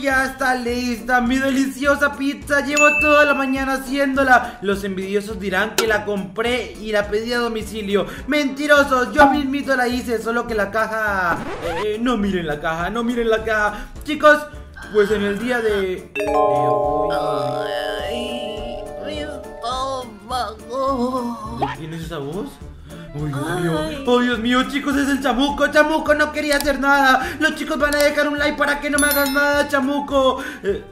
ya está lista, mi deliciosa pizza. Llevo toda la mañana haciéndola. Los envidiosos dirán que la compré y la pedí a domicilio. Mentirosos, yo mismito la hice, solo que la caja... Eh, no miren la caja, no miren la caja. Chicos, pues en el día de... de hoy... Estómago. ¿Tienes esa voz? Uy, Dios mío. Oh, Dios mío, chicos, es el chamuco. Chamuco no quería hacer nada. Los chicos van a dejar un like para que no me hagan nada, chamuco. Eh,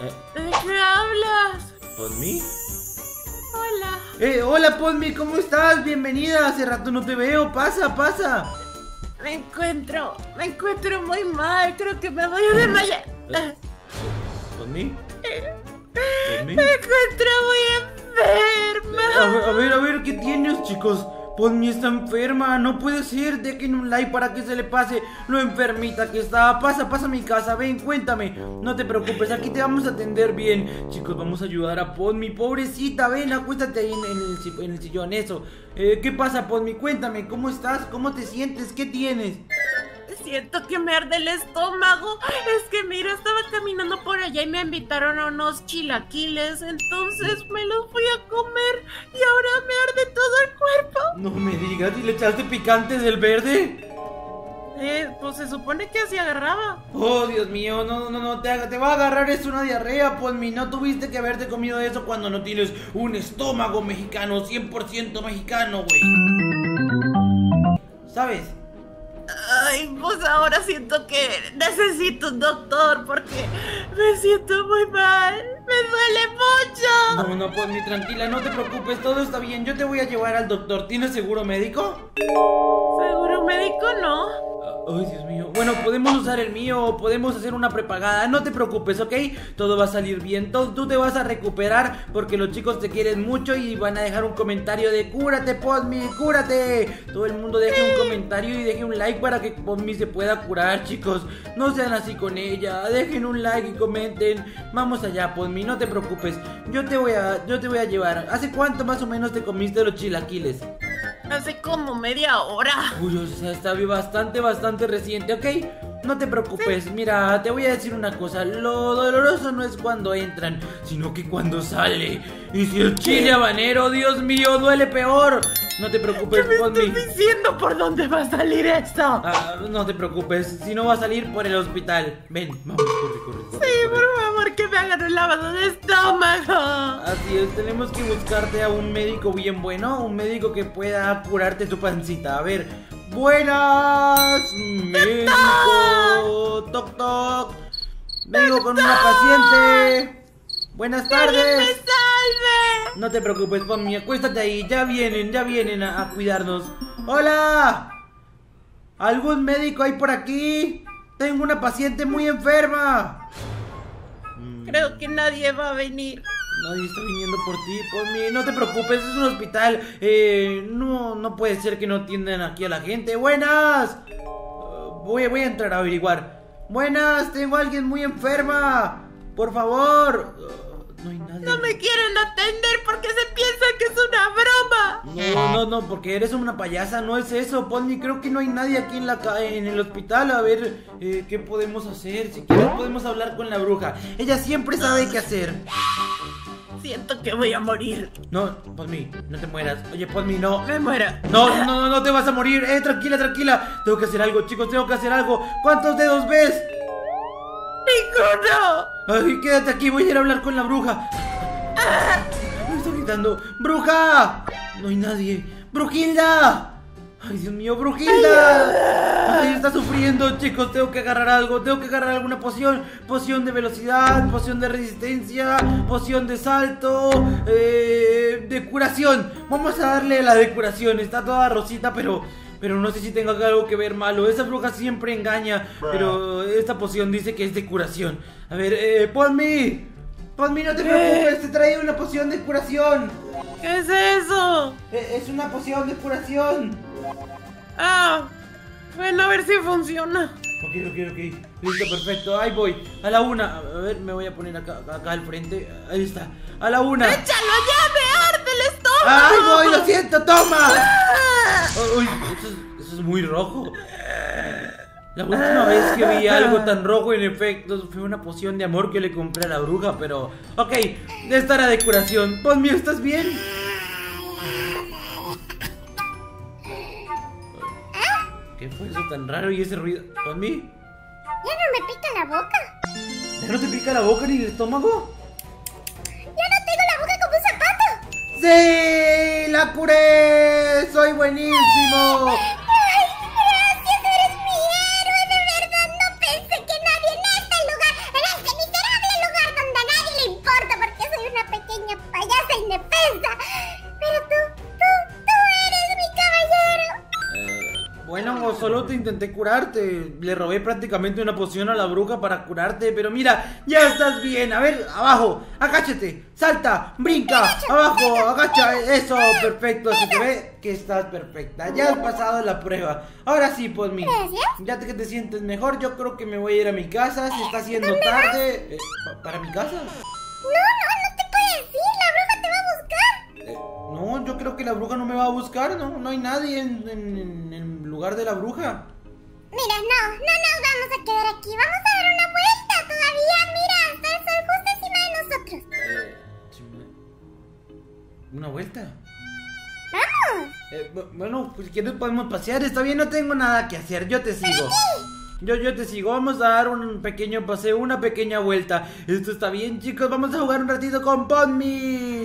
eh, ¿De qué hablas? ¿Ponmi? Hola. Eh, hola, Ponmi, ¿cómo estás? Bienvenida. Hace rato no te veo. Pasa, pasa. Me encuentro, me encuentro muy mal. Creo que me voy a desmayar. Eh. ¿Ponmi? ¿Ponmi? Me encuentro muy enferma. A ver, a ver, a ver, ¿qué tienes, chicos? Ponmi está enferma, no puede ser, dejen un like para que se le pase lo enfermita que está. Pasa, pasa a mi casa, ven, cuéntame. No te preocupes, aquí te vamos a atender bien. Chicos, vamos a ayudar a Ponmi, pobrecita, ven, acuéstate ahí en, en el, en el sillón, eso. Eh, ¿Qué pasa, Ponmi? Cuéntame, ¿cómo estás? ¿Cómo te sientes? ¿Qué tienes? Siento que me arde el estómago. Es que mira, estaba caminando por allá y me invitaron a unos chilaquiles. Entonces me los fui a comer y ahora me arde todo el cuerpo. No me digas, ¿y le echaste picantes del verde? Eh, pues se supone que así agarraba. Oh, Dios mío, no, no, no, te, va a agarrar es una diarrea, Ponmi. No tuviste que haberte comido eso cuando no tienes un estómago mexicano, 100% mexicano, güey. ¿Sabes? Ay, pues ahora siento que necesito un doctor porque me siento muy mal. Me duele mucho. No, no, Ponmi, tranquila, no te preocupes, todo está bien. Yo te voy a llevar al doctor. ¿Tienes seguro médico? ¿Seguro médico no? Ay, Dios mío. Bueno, podemos usar el mío o podemos hacer una prepagada. No te preocupes, ¿ok? Todo va a salir bien. Todo- tú te vas a recuperar porque los chicos te quieren mucho y van a dejar un comentario de cúrate, Podmi, cúrate. Todo el mundo deje un comentario y deje un like para que Podmi se pueda curar, chicos. No sean así con ella. Dejen un like y comenten. Vamos allá, Podmi, no te preocupes. Yo te voy a, yo te voy a llevar. ¿Hace cuánto más o menos te comiste los chilaquiles? Hace como media hora. Uy, o sea, está bastante, bastante reciente, ¿ok? No te preocupes, mira, te voy a decir una cosa, lo doloroso no es cuando entran, sino que cuando sale. Y si el chile habanero, Dios mío, duele peor. No te preocupes, ¿Qué me Ponmi. estás diciendo por dónde va a salir esto? Ah, no te preocupes, si no va a salir por el hospital. Ven, vamos, corre, corre, corre. Sí, corre. favor, que me hagan un lavado de estómago. Así es, tenemos que buscarte a un médico bien bueno, un médico que pueda curarte tu pancita. A ver, buenas, médico, toc toc. Vengo con una paciente. Buenas ¡Alguien me tardes. salve! No te preocupes, Pommi, acuéstate ahí. Ya vienen, ya vienen a, a cuidarnos. ¡Hola! ¿Algún médico hay por aquí? Tengo una paciente muy enferma. Creo que nadie va a venir. Nadie está viniendo por ti, Ponmi. No te preocupes, es un hospital. Eh, no, no puede ser que no atiendan aquí a la gente. ¡Buenas! Uh, voy, voy a entrar a averiguar. Buenas, tengo a alguien muy enferma. Por favor. No hay nadie. No me quieren atender porque se piensan que es una broma. No, no, no, porque eres una payasa, no es eso, Ponmi. Creo que no hay nadie aquí en la ca- en el hospital. A ver, eh, ¿qué podemos hacer? Si quieres podemos hablar con la bruja. Ella siempre sabe qué hacer. Siento que voy a morir. No, Ponmi, no te mueras. Oye, Ponmi, no. Me muero. No, no, no, no te vas a morir. Eh, tranquila, tranquila. Tengo que hacer algo, chicos, tengo que hacer algo. ¿Cuántos dedos ves? Ay, quédate aquí, voy a ir a hablar con la bruja. Me está gritando. ¡Bruja! No hay nadie. ¡Brujilda! ¡Ay, Dios mío, Brujilda! Ay, está sufriendo, chicos. Tengo que agarrar algo. Tengo que agarrar alguna poción. Poción de velocidad, poción de resistencia, poción de salto, eh, de curación. Vamos a darle la de curación. Está toda rosita, pero. Pero no sé si tenga algo que ver malo. Esa bruja siempre engaña. Pero esta poción dice que es de curación. A ver, eh, Ponmi. Ponmi, no te preocupes. Te trae una poción de curación. ¿Qué es eso? Eh, es una poción de curación. Ah, bueno, a ver si funciona. Ok, ok, ok. Listo, perfecto. Ahí voy. A la una. A ver, me voy a poner acá, acá al frente. Ahí está. A la una. ¡Échalo ya! ¡Me arde el estómago! ¡Ay, voy! ¡Lo siento! ¡Toma! Ah. Uy, eso es, eso es muy rojo. La última vez que vi algo tan rojo, en efecto, fue una poción de amor que le compré a la bruja, pero... Ok, esta era decoración. Ponmi, ¿estás bien? ¿Qué fue eso tan raro y ese ruido? ¿Ponmi? Ya no me pica la boca. ¿Ya no te pica la boca ni el estómago? Ya no tengo la boca como un zapato. ¡Sí! ¡La curé! ¡Soy buenísimo! intenté curarte. Le robé prácticamente una poción a la bruja para curarte. Pero mira, ya estás bien. A ver, abajo, agáchate, salta, brinca, abajo, agacha. Eso, perfecto. Se te ve que estás perfecta. Ya has pasado la prueba. Ahora sí, pues mi. Gracias. Ya que te sientes mejor, yo creo que me voy a ir a mi casa. Se está haciendo tarde. Eh, ¿pa- ¿Para mi casa? No, no, no te puedo decir. La bruja te va a buscar. Eh, no, yo creo que la bruja no me va a buscar. No, no hay nadie en, en- en lugar de la bruja. Mira, no, no nos vamos a quedar aquí. Vamos a dar una vuelta todavía. Mira, está el sol justo encima de nosotros. Eh, ¿Una vuelta? Vamos. Eh, bu- bueno, pues si quieres podemos pasear. Está bien, no tengo nada que hacer. Yo te sigo. Yo, yo te sigo. Vamos a dar un pequeño paseo, una pequeña vuelta. Esto está bien, chicos. Vamos a jugar un ratito con Ponmi.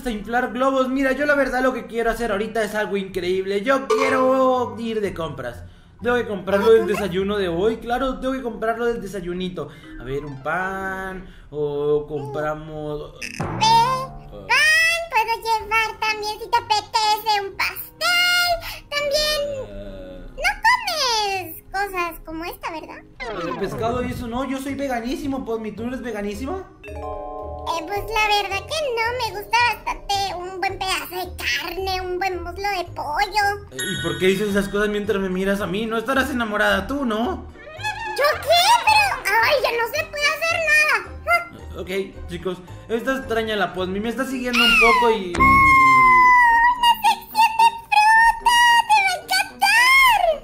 Hasta inflar globos. Mira, yo la verdad lo que quiero hacer ahorita es algo increíble. Yo quiero ir de compras. Tengo que comprarlo del desayuno de hoy. Claro, tengo que comprarlo del desayunito. A ver, un pan. O compramos. Pan, puedo llevar también si te apetece un pastel. También eh, comes cosas como esta, ¿verdad? el pescado y eso no. Yo soy veganísimo. Pues mi tú eres veganísimo. Eh, pues la verdad que no, me gusta bastante un buen pedazo de carne, un buen muslo de pollo. Eh, ¿Y por qué dices esas cosas mientras me miras a mí? No estarás enamorada tú, ¿no? ¿Yo qué? Pero, ay, ya no se puede hacer nada. Ok, chicos. Esta extraña la Posmi. Me está siguiendo un poco y.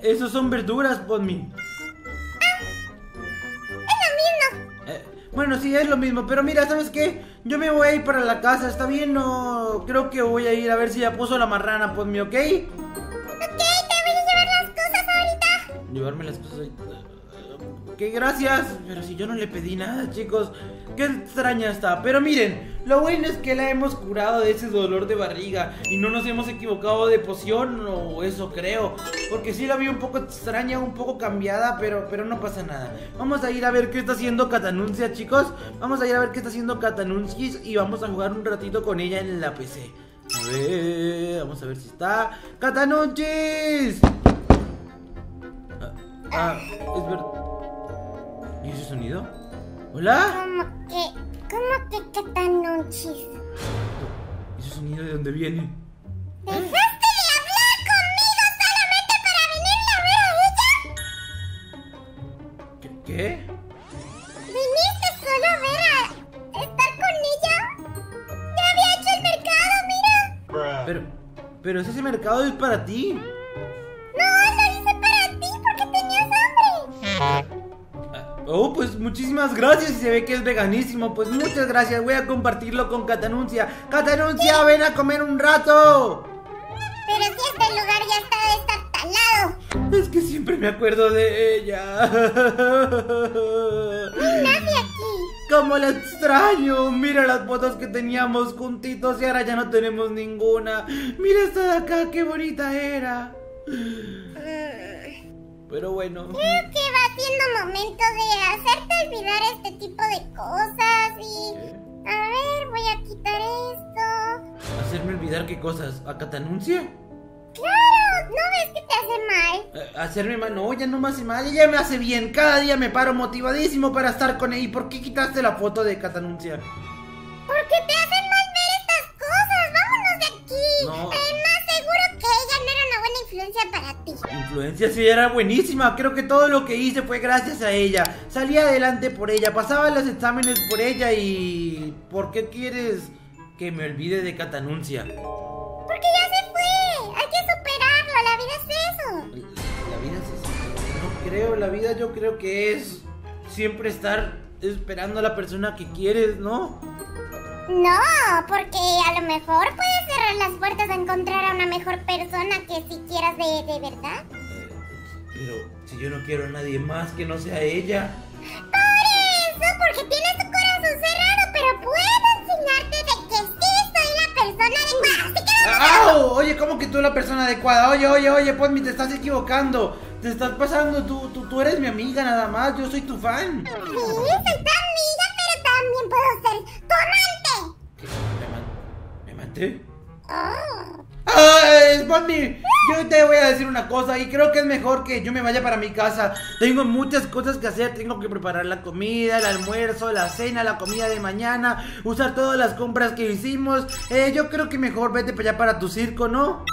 Esos son verduras, Posmi. Es lo mismo. Eh, bueno, sí, es lo mismo, pero mira, ¿sabes qué? Yo me voy a ir para la casa, ¿está bien? No, creo que voy a ir a ver si ya puso la marrana, Posmi, ¿ok? Ok, te voy a llevar las cosas ahorita. Llevarme las cosas ahí. Ok, gracias. Pero si yo no le pedí nada, chicos. Qué extraña está. Pero miren, lo bueno es que la hemos curado de ese dolor de barriga. Y no nos hemos equivocado de poción, o eso creo. Porque sí la vi un poco extraña, un poco cambiada, pero, pero no pasa nada. Vamos a ir a ver qué está haciendo Catanuncia, chicos. Vamos a ir a ver qué está haciendo Catanuncis y vamos a jugar un ratito con ella en la PC. A ver, vamos a ver si está. ¡Catanunchis! Ah, ah, es verdad. ¿Y ese sonido? ¿Hola? ¿Cómo que, cómo que catanunchis? ¿Ese sonido de dónde viene? ¿Dejaste pero ese mercado es para ti. No, lo hice para ti porque tenías hambre. Ah, Oh, pues muchísimas gracias y se ve que es veganísimo. Pues muchas gracias, voy a compartirlo con Catanuncia. Catanuncia, ven a comer un rato. Pero si este lugar ya está destartalado. Es que siempre me acuerdo de ella. Aquí. ¡Cómo la extraño! Mira las fotos que teníamos juntitos y ahora ya no tenemos ninguna. Mira esta de acá, qué bonita era. Pero bueno. Creo que va siendo momento de hacerte olvidar este tipo de cosas y... A ver, voy a quitar esto. ¿Hacerme olvidar qué cosas? ¿A Catanuncia? Claro, ¿no ves que te hace mal? Eh, Hacerme mal, no, ya no me hace mal, ella me hace bien. Cada día me paro motivadísimo para estar con ella. ¿Y por qué quitaste la foto de Catanuncia? Porque te hacen mal ver estas cosas. Vámonos de aquí. No. Además, seguro que ella no era una buena influencia para ti. Influencia sí era buenísima, creo que todo lo que hice fue gracias a ella. Salí adelante por ella, pasaba los exámenes por ella y... ¿Por qué quieres que me olvide de Catanuncia. Porque ya creo, la vida yo creo que es siempre estar esperando a la persona que quieres, ¿no? No, porque a lo mejor puedes cerrar las puertas a encontrar a una mejor persona que si quieras de, de verdad. Eh, Pero si yo no quiero a nadie más que no sea ella. Por eso, porque tienes tu corazón cerrado, pero puedo enseñarte de que sí soy la persona adecuada. Oye, ¿cómo que tú la persona adecuada? Oye, oye, oye, Ponmi, te estás equivocando. Te estás pasando, tú, tú, tú eres mi amiga nada más, yo soy tu fan. sí, soy tu amiga, pero también puedo ser tu amante. ¿Qué? ¿Me, man- ¿Me maté? Oh. ¡Ay, Ponmi! Yo te voy a decir una cosa y creo que es mejor que yo me vaya para mi casa. Tengo muchas cosas que hacer. Tengo que preparar la comida, el almuerzo, la cena, la comida de mañana, usar todas las compras que hicimos. Eh, yo creo que mejor vete para allá para tu circo, ¿no?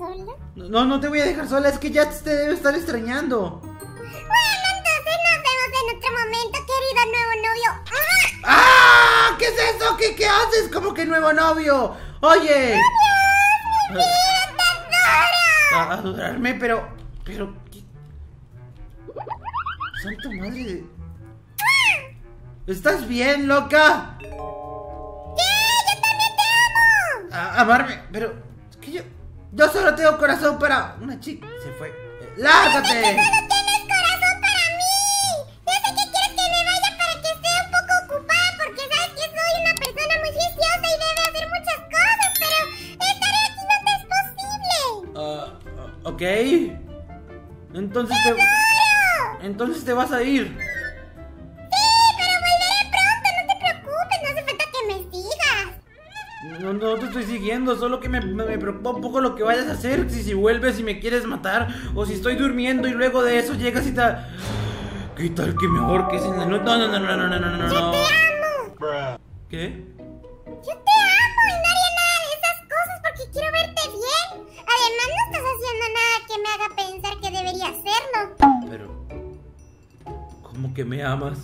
Sola? No, no te voy a dejar sola, es que ya te debe estar extrañando. Bueno, entonces nos vemos en otro momento, querido nuevo novio. ¡Ah! ¡Ah! ¿Qué es eso? ¿Qué, qué haces? ¿Cómo que nuevo novio? Oye. ¡Bien, te adoro! A adorarme, pero. Pero. ¿qué? Santa madre. ¿Estás bien, loca? ¡Sí, yo también te amo! A- amarme, pero. Es que yo. Yo solo tengo corazón para. Una chica. Se fue. ¡Lárgate! ¡Solo tienes corazón para mí! Yo sé que quieres que me vaya para que esté un poco ocupada porque sabes que soy una persona muy juiciosa y debe hacer muchas cosas, pero estar aquí no te es posible. Ah, ah, ok. Entonces te. ¡Adoro! Entonces te vas a ir. estoy siguiendo, solo que me, me, me, preocupa un poco lo que vayas a hacer, si, si vuelves y me quieres matar, o si estoy durmiendo y luego de eso llegas y te... ¿Qué tal que me ahorques en? No, no, no, no, no, no, no, no. Yo te amo. ¿Qué? Yo te amo y no haría nada de esas cosas porque quiero verte bien. Además no estás haciendo nada que me haga pensar que debería hacerlo. Pero... ¿Cómo que me amas?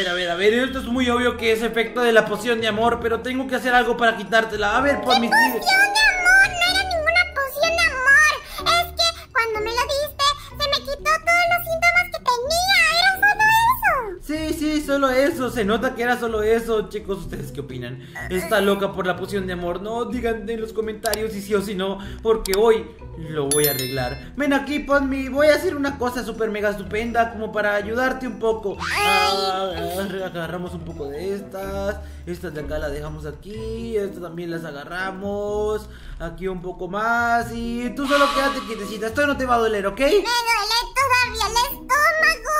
Ver, a ver, a ver, esto es muy obvio que es efecto de la poción de amor, pero tengo que hacer algo para quitártela. A ver, por mis. Poción Sí, solo eso. Se nota que era solo eso. Chicos, ¿ustedes qué opinan? ¿Está loca por la poción de amor? No, digan en los comentarios si sí o si no, porque hoy lo voy a arreglar. Ven aquí, Ponmi. Voy a hacer una cosa súper mega estupenda como para ayudarte un poco. Ah, agar- agarramos un poco de estas. Estas de acá las dejamos aquí. Estas también las agarramos. Aquí un poco más. Y tú solo quédate quietecita. Esto no te va a doler, ¿ok? Me duele todavía el estómago.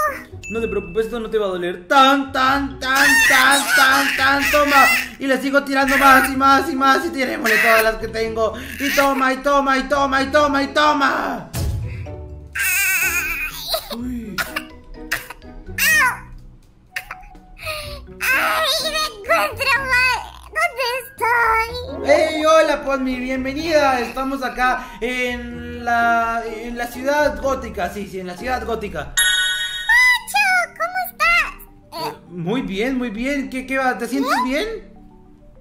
No te preocupes, esto no te va a doler. Tan, tan, tan, tan, tan, tan. Toma. Y le sigo tirando más y más y más. Y tirémosle todas las que tengo. Y toma, y toma, y toma, y toma, y toma. Uy. Ay, me encuentro mal. ¿Dónde estoy? ¡Hey, hola, Ponmi! Bienvenida. Estamos acá en la, en la ciudad gótica. Sí, sí, en la ciudad gótica. Muy bien, muy bien. ¿Qué, qué va? ¿Te sientes bien?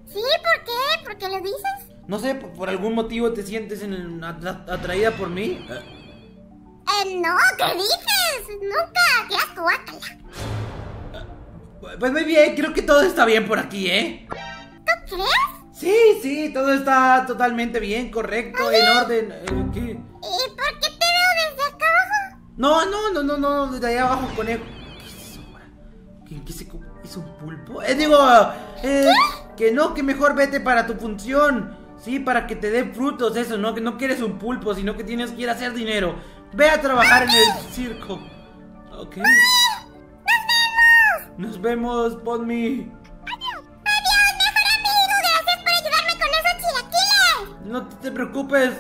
Sí, ¿por qué? ¿Por qué lo dices? No sé, por, por algún motivo te sientes en- atra- atraída por mí. Eh, Eh, no, ¿qué dices? Nunca, qué asco, guácala. Pues muy bien, creo que todo está bien por aquí, ¿eh? ¿Tú crees? Sí, sí, todo está totalmente bien, correcto, en orden. eh, ¿qué? ¿Y por qué te veo desde acá abajo? No, no, no, no, no, desde allá abajo, conejo. ¿Qué, qué se ¿Es un pulpo? Eh, digo, eh, que no, que mejor vete para tu función. Sí, para que te dé frutos, eso, ¿no? Que no quieres un pulpo, sino que tienes que ir a hacer dinero. Ve a trabajar en el circo. Ok. Nos vemos, Ponmi. Adiós, mejor amigo. Gracias por ayudarme con esos chilaquiles. No te preocupes.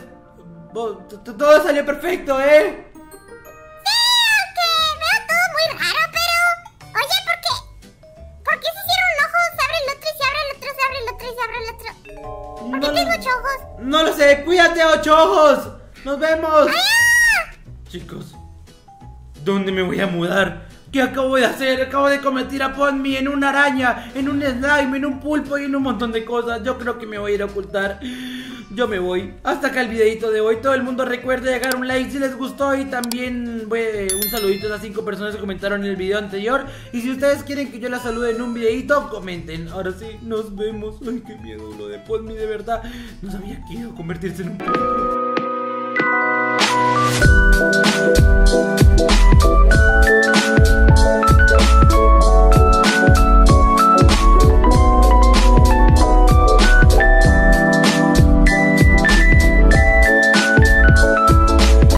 Todo salió perfecto, ¿eh? Cuídate, ocho ojos. Nos vemos. Chicos, ¿Dónde me voy a mudar? ¿Qué acabo de hacer? Acabo de convertir a Ponmi en una araña, en un slime, en un pulpo y en un montón de cosas. Yo creo que me voy a ir a ocultar. Yo me voy. Hasta acá el videito de hoy. Todo el mundo recuerde dejar un like si les gustó y también un saludito a las 5 personas que comentaron en el video anterior. Y si ustedes quieren que yo la salude en un videito, comenten. Ahora sí, nos vemos. Ay, qué miedo lo de Ponmi, de verdad. No sabía que iba a convertirse en un.